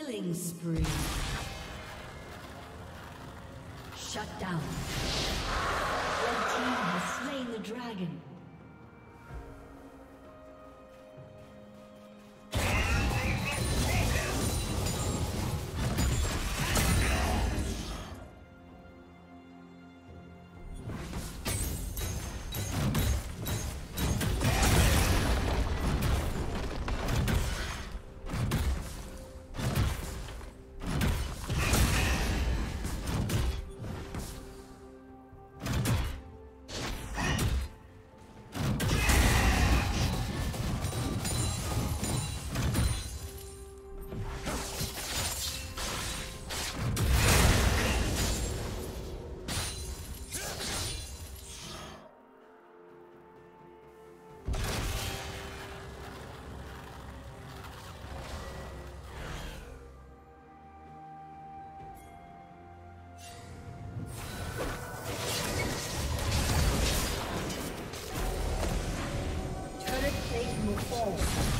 Killing spree. Shut down. Red team has slain the dragon. Unstoppable.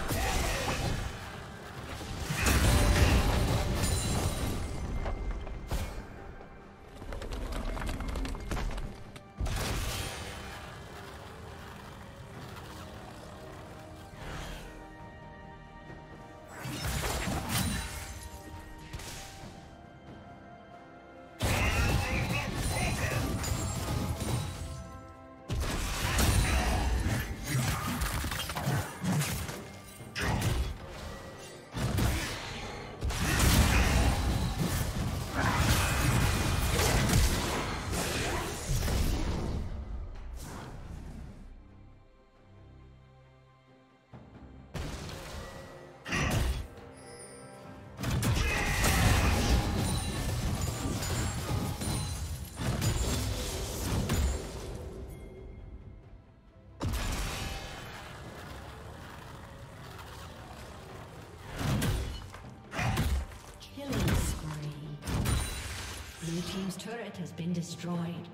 Has been destroyed.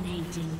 Dominating.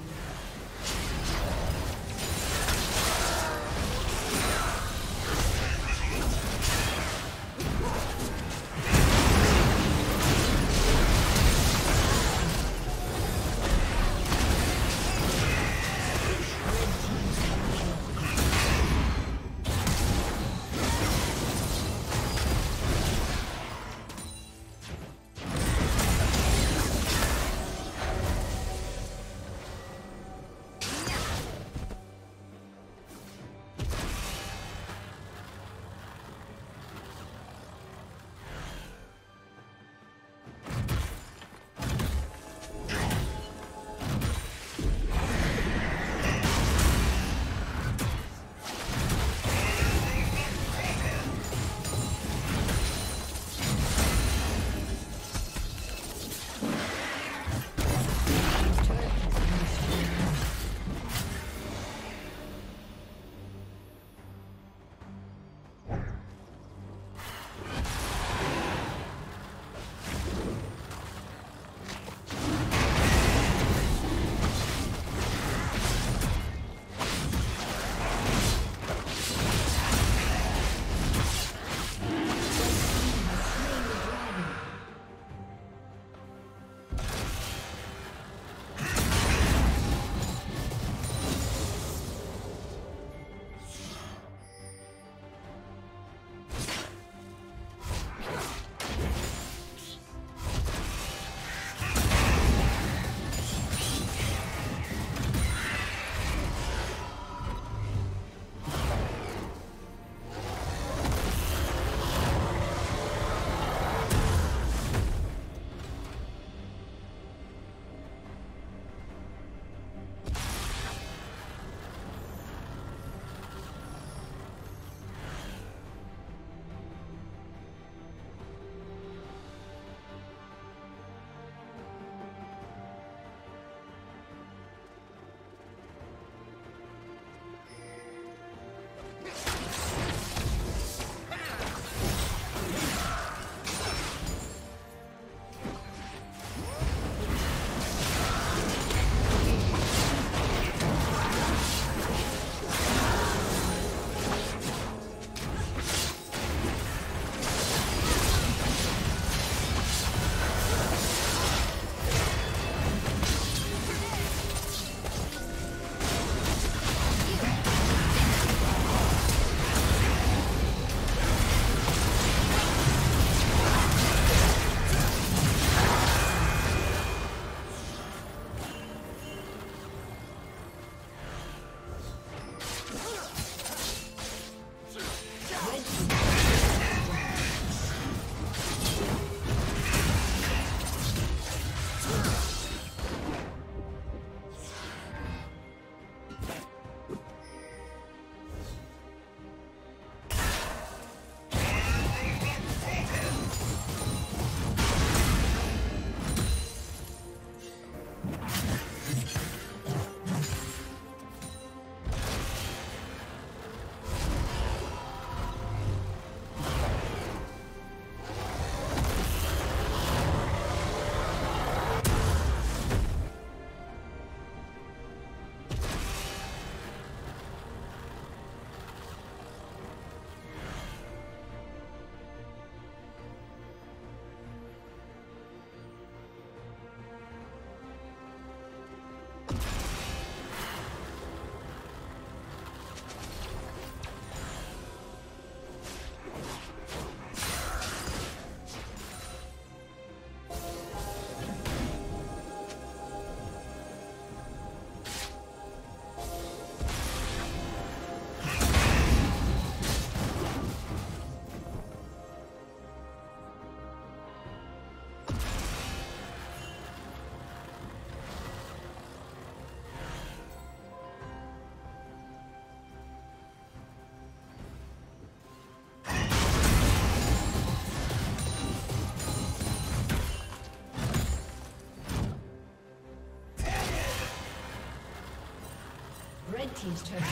Red Team's turret.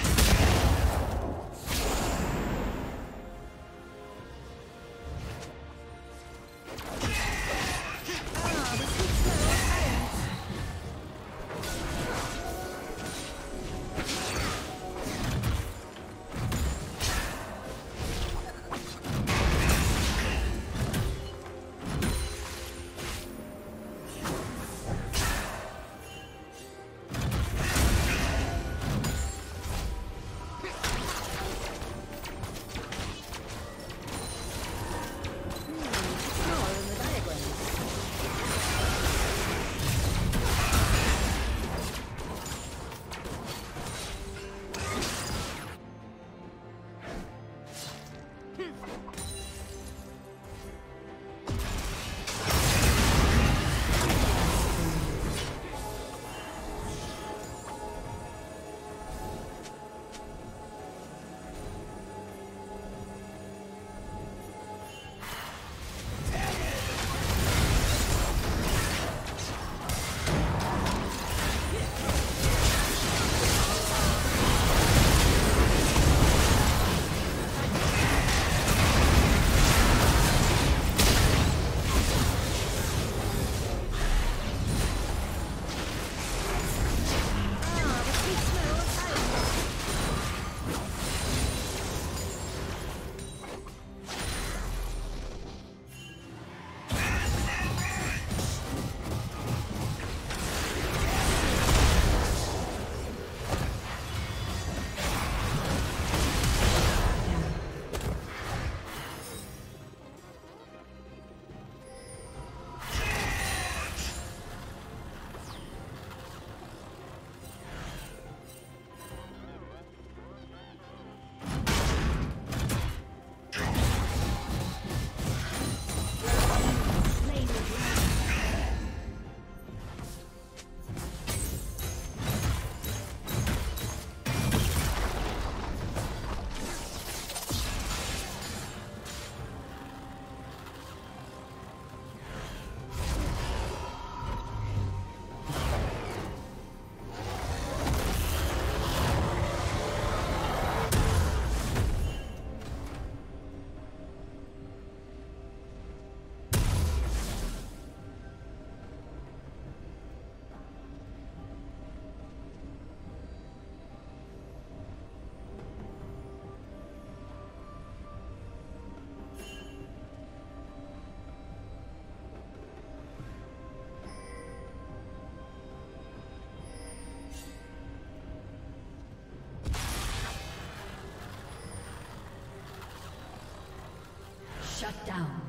Shut down.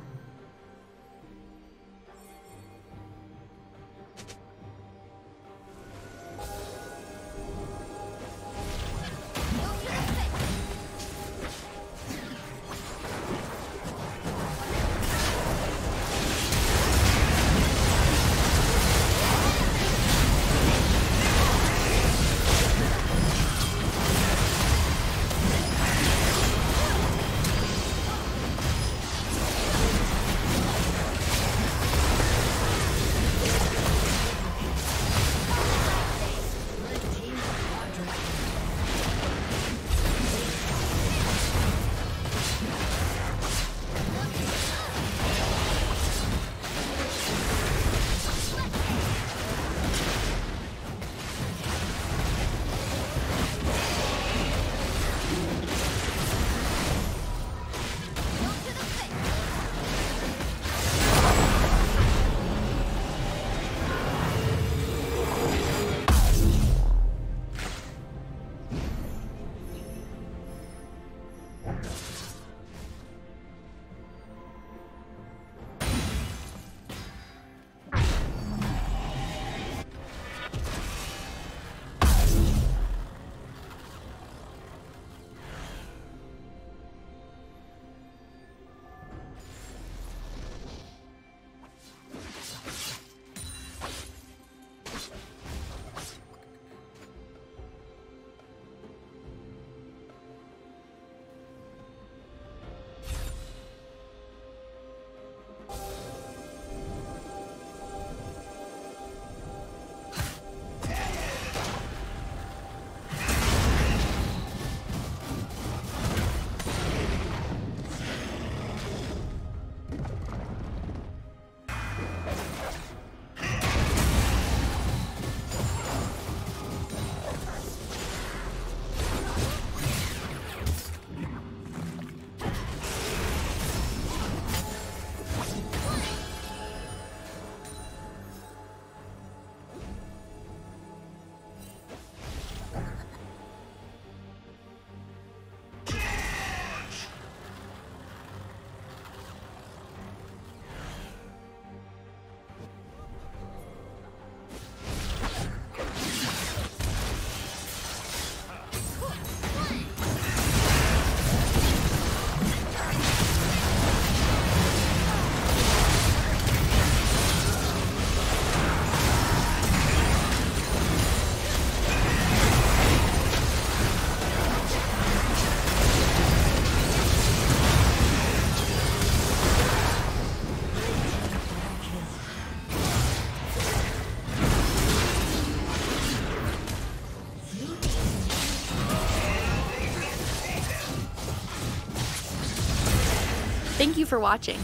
For watching.